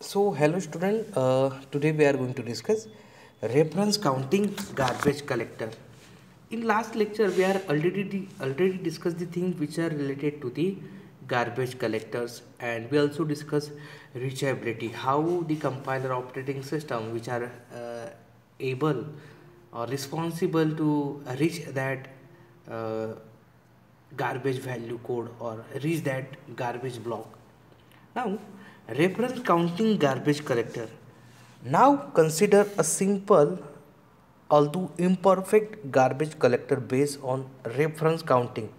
So hello student, uh, today we are going to discuss reference counting garbage collector. In last lecture we are already already discussed the things which are related to the garbage collectors and we also discuss reachability how the compiler operating system which are uh, able or responsible to reach that uh, garbage value code or reach that garbage block now reference counting garbage collector now consider a simple although imperfect garbage collector based on reference counting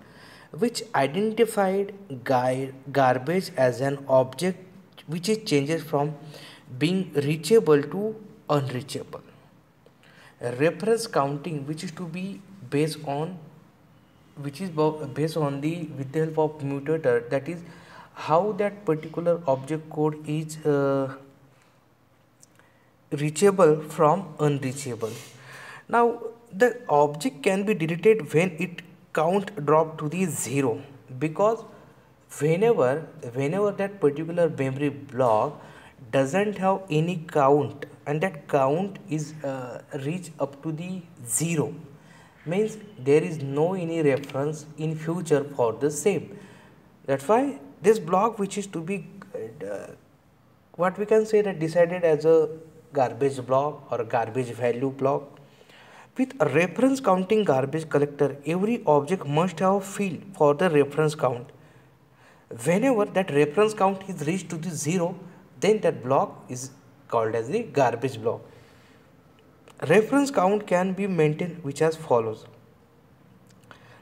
which identified garbage as an object which is changes from being reachable to unreachable. Reference counting which is to be based on which is based on the with the help of mutator that is how that particular object code is uh, reachable from unreachable. Now the object can be deleted when it count drop to the zero because whenever whenever that particular memory block doesn't have any count and that count is uh, reached up to the zero means there is no any reference in future for the same that's why this block which is to be uh, what we can say that decided as a garbage block or garbage value block with a reference counting garbage collector, every object must have a field for the reference count. Whenever that reference count is reached to the zero, then that block is called as the garbage block. Reference count can be maintained which as follows.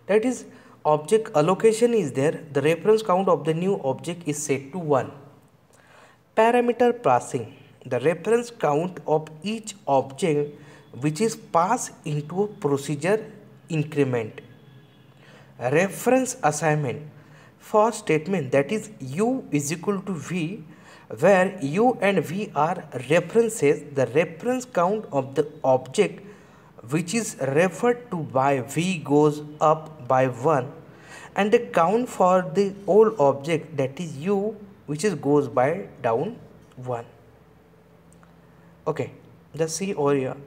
That is object allocation is there, the reference count of the new object is set to 1. Parameter passing. the reference count of each object which is passed into a procedure increment. Reference assignment for statement that is u is equal to v where u and v are references the reference count of the object which is referred to by v goes up by 1 and the count for the whole object that is u which is goes by down 1 okay just see over here.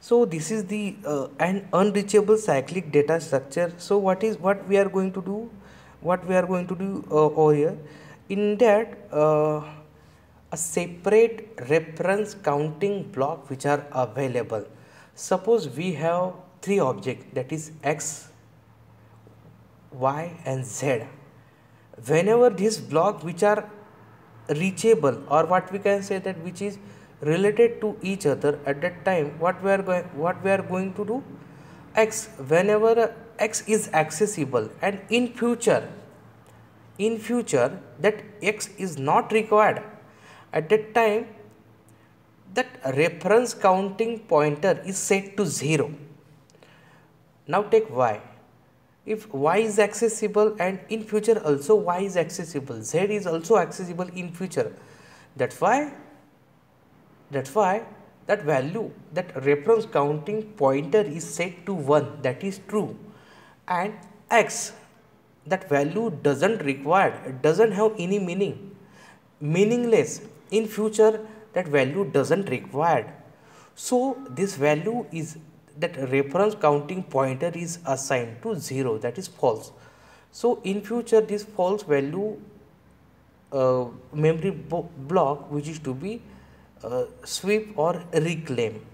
So this is the uh, an unreachable cyclic data structure. So what is what we are going to do what we are going to do uh, over here? In that uh, a separate reference counting block which are available. Suppose we have three objects that is x y and z. Whenever this block which are reachable or what we can say that which is related to each other at that time what we are going what we are going to do? X. Whenever x is accessible and in future in future that x is not required at that time that reference counting pointer is set to 0 now take y if y is accessible and in future also y is accessible z is also accessible in future. That's why? That's why? That value, that reference counting pointer is set to 1 that is true. And x that value doesn't require, it doesn't have any meaning, meaningless. In future that value doesn't required. So this value is that reference counting pointer is assigned to 0 that is false. So in future this false value uh, memory block which is to be uh, sweep or reclaim.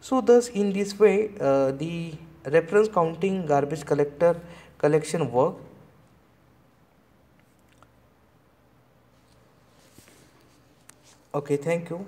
So thus in this way uh, the reference counting garbage collector collection work okay thank you